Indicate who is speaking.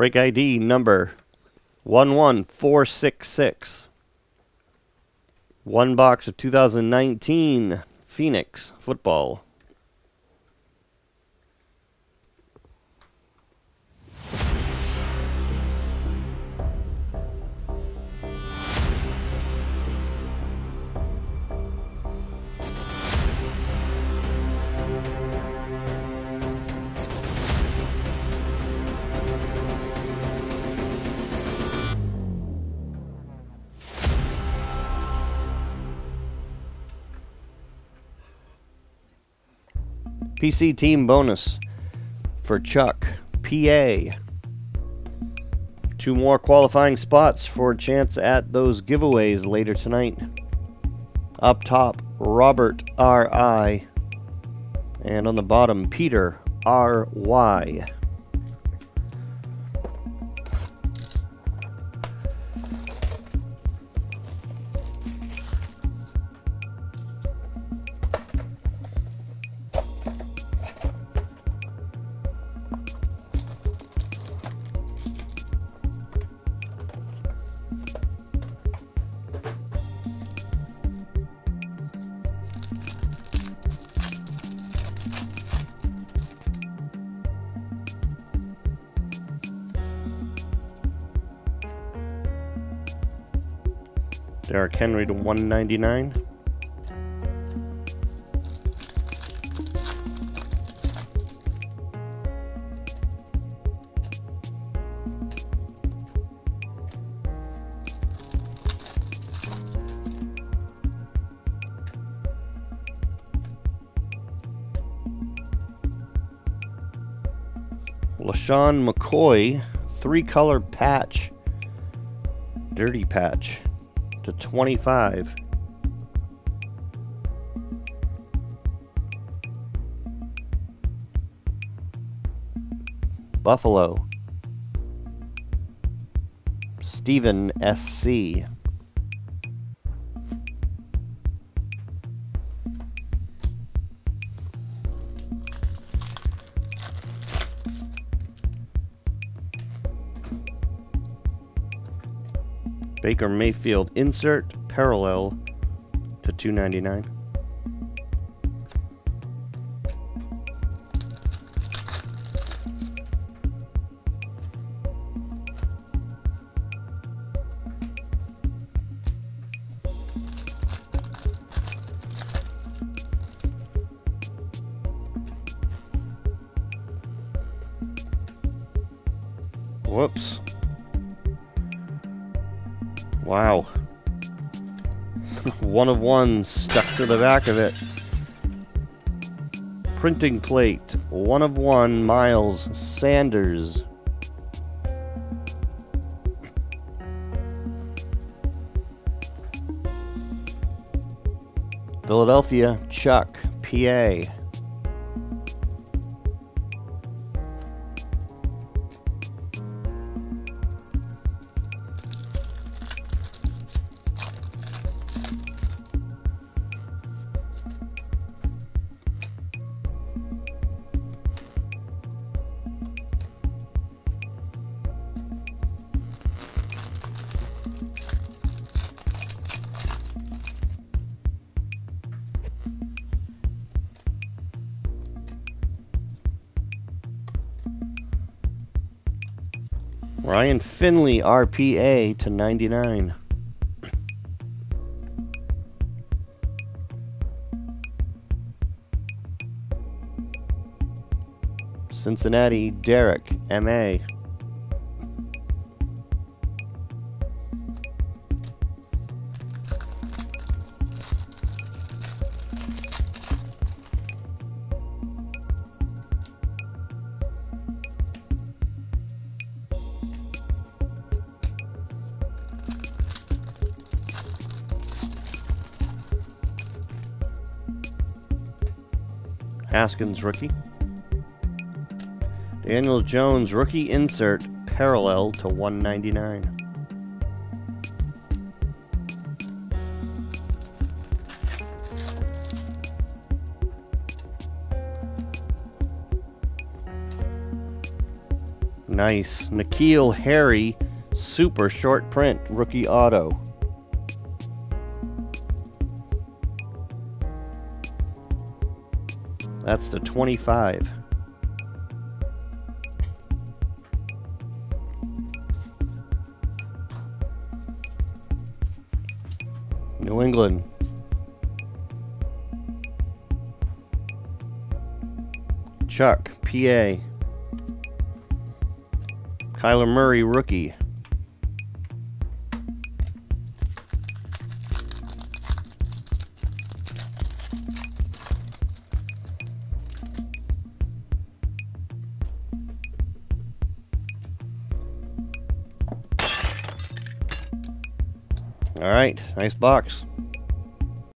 Speaker 1: Break ID number 11466. One box of 2019 Phoenix football. PC team bonus for Chuck, PA. Two more qualifying spots for a chance at those giveaways later tonight. Up top, Robert R.I. And on the bottom, Peter R.Y. Derrick Henry to 199. LeSean McCoy, three color patch, dirty patch to 25. Buffalo. Stephen SC. Baker Mayfield insert parallel to 299. Whoops. Wow. one of one stuck to the back of it. Printing plate. One of one. Miles Sanders. Philadelphia, Chuck, PA. Ryan Finley, RPA to 99. Cincinnati, Derek, MA. Haskins rookie. Daniel Jones rookie insert parallel to 199. Nice. N'Keal Harry, super short print, rookie auto. That's the 25. New England. Chuck, PA. Kyler Murray, rookie. All right, nice box.